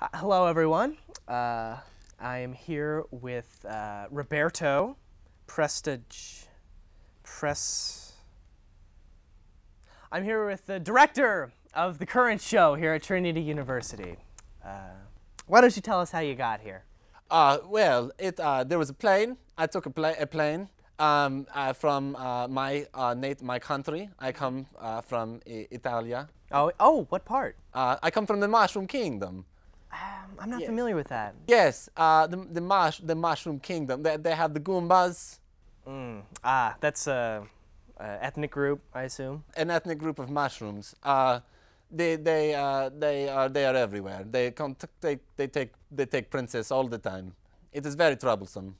Uh, hello, everyone. Uh, I am here with uh, Roberto Prestige. Press. I'm here with the director of the current show here at Trinity University. Uh, why don't you tell us how you got here? Uh, well, it, uh, there was a plane. I took a, pla- a plane um, uh, from uh, my, uh, nat- my country. I come uh, from I- Italia. Oh, oh, what part? Uh, I come from the Mushroom Kingdom. Um, I'm not familiar with that. Yes, uh, the, the, mush- the Mushroom Kingdom. They, they have the Goombas, Mm. Ah, that's a, a ethnic group, I assume. an ethnic group of mushrooms. Uh, they, they, uh, they, are, they are everywhere. They, come t- they, they, take, they take princess all the time. It is very troublesome.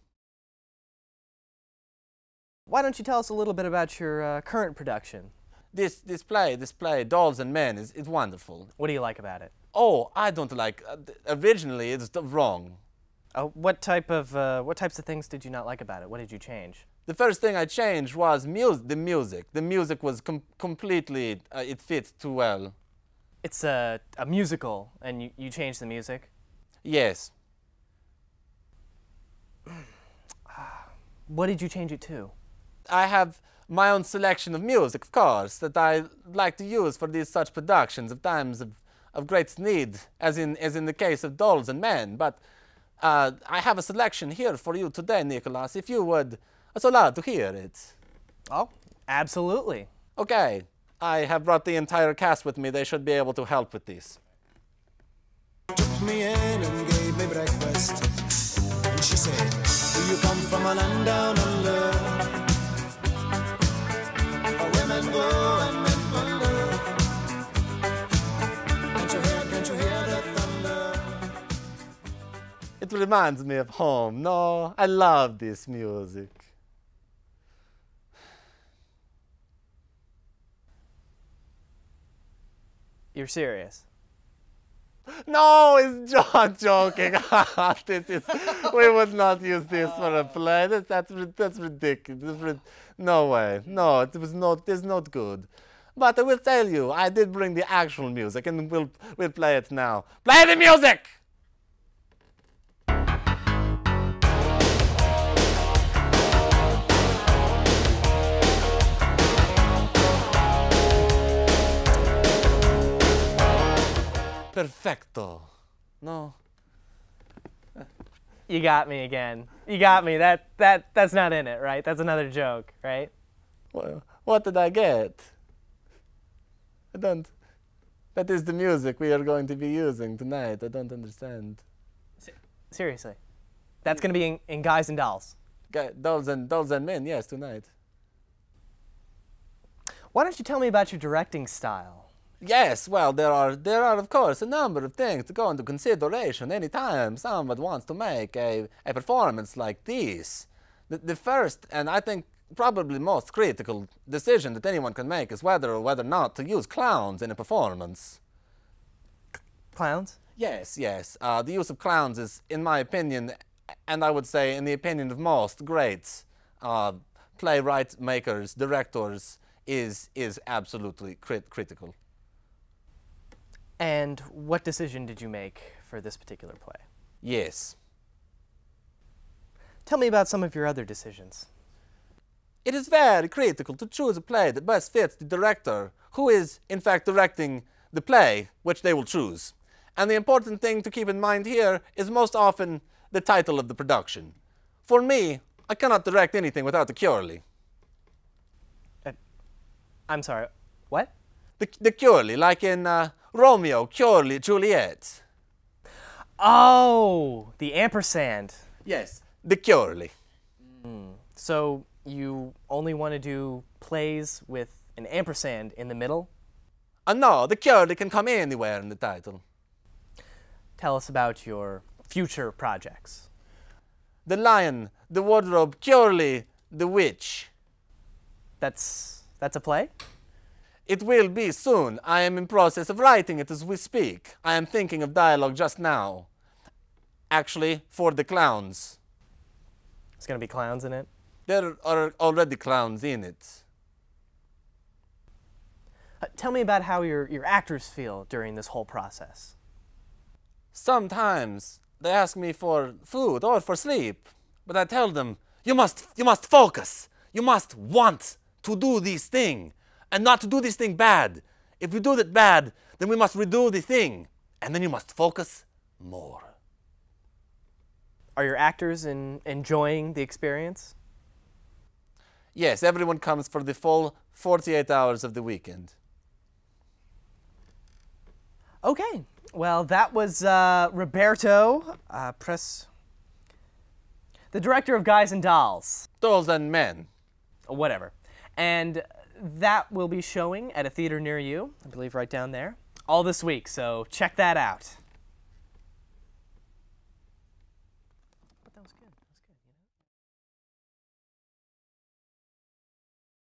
Why don't you tell us a little bit about your uh, current production? This, this play, this play, Dolls and Men, is, is wonderful. What do you like about it? Oh, I don't like. Uh, originally, it's wrong. Uh, what type of uh, what types of things did you not like about it? What did you change? The first thing I changed was mus- the music. The music was com- completely. Uh, it fits too well. It's a, a musical, and you, you changed the music. Yes. What did you change it to? I have my own selection of music, of course, that I like to use for these such productions of times of, of great need, as in as in the case of Dolls and Men. But uh, I have a selection here for you today, Nicholas. If you would, so allowed to hear it. Oh, absolutely. Okay, I have brought the entire cast with me. They should be able to help with this. took me in and gave me breakfast. And she said, Do you come from a land down under? It reminds me of home. No, I love this music. You're serious. No, it's not joking. Ah, this is, we would not use this for a play. That's that's, that's ridiculous. No way. No, it was not. It's not good. But I will tell you, I did bring the actual music, and we'll we'll play it now. Play the music. Perfecto. No. You got me again. You got me. That that that's not in it, right? That's another joke, right? Well, what did I get? I don't. That is the music we are going to be using tonight. I don't understand. Seriously. That's gonna be in, in Guys and Dolls. Gu- Dolls and dolls and men, yes, tonight. Why don't you tell me about your directing style? Yes, well, there are there are of course a number of things to go into consideration anytime someone wants to make a, a performance like this. The, the first and I think probably most critical decision that anyone can make is whether or whether not to use clowns in a performance. Clowns? Yes, yes. Uh, the use of clowns is, in my opinion, and I would say in the opinion of most great uh, playwright makers, directors, is is absolutely crit- critical. And what decision did you make for this particular play? Yes. Tell me about some of your other decisions. It is very critical to choose a play that best fits the director, who is, in fact, directing the play which they will choose. And the important thing to keep in mind here is most often the title of the production. For me, I cannot direct anything without the Curly. I'm sorry. What? The, the Curly, like in uh, Romeo, Curly, Juliet. Oh, the ampersand. Yes. The Curly. So you only want to do plays with an ampersand in the middle? Uh, no, the Curly can come anywhere in the title. Tell us about your future projects. The Lion, the Wardrobe, Curly, the Witch. That's that's a play? It will be soon. I am in process of writing it as we speak. I am thinking of dialogue just now. Actually, for the clowns. There's going to be clowns in it. There are already clowns in it. Uh, tell me about how your, your actors feel during this whole process. sometimes they ask me for food or for sleep, but I tell them, you must, you must focus. You must want to do this thing and not to do this thing bad. If we do it bad, then we must redo the thing, and then you must focus more. Are your actors in, enjoying the experience? Yes, everyone comes for the full 48 hours of the weekend. Okay. Well, that was uh, Roberto uh, Press, the director of Guys and Dolls, Dolls and men. or whatever. And that will be showing at a theater near you, I believe right down there, all this week. So check that out.